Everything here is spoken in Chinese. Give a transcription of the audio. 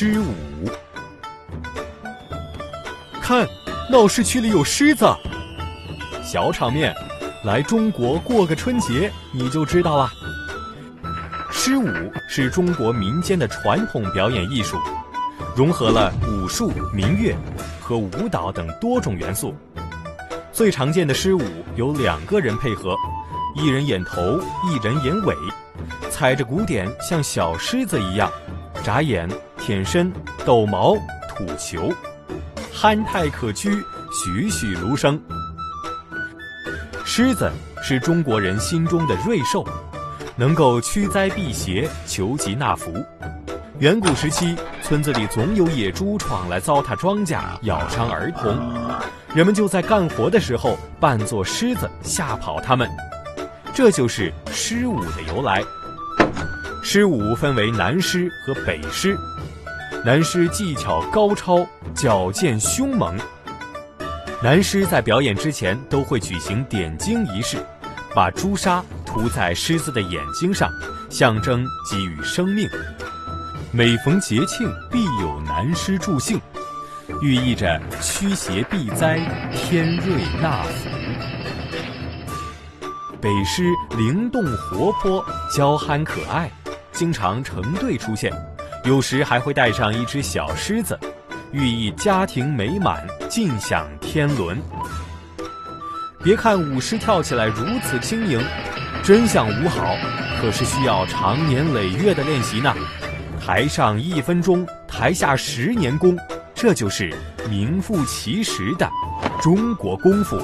狮舞看闹市区里有狮子。小场面来中国过个春节你就知道了。狮舞是中国民间的传统表演艺术融合了武术民乐和舞蹈等多种元素。最常见的狮舞由两个人配合一人演头一人演尾踩着鼓点像小狮子一样眨眼舔身、抖毛、吐球，憨态可掬，栩栩如生。狮子是中国人心中的瑞兽，能够驱灾避邪、求吉纳福。远古时期，村子里总有野猪闯来糟蹋庄稼、咬伤儿童，人们就在干活的时候扮作狮子吓跑它们，这就是狮舞的由来。狮舞分为南狮和北狮，南狮技巧高超，矫健凶猛。南狮在表演之前都会举行点睛仪式，把朱砂涂在狮子的眼睛上，象征给予生命。每逢节庆必有南狮助兴，寓意着驱邪避灾、天瑞纳福。北狮灵动活泼、娇憨可爱，经常成对出现，有时还会带上一只小狮子。寓意家庭美满，尽享天伦。别看舞狮跳起来如此轻盈，真像舞好，可是需要长年累月的练习呢。台上一分钟，台下十年功，这就是名副其实的中国功夫。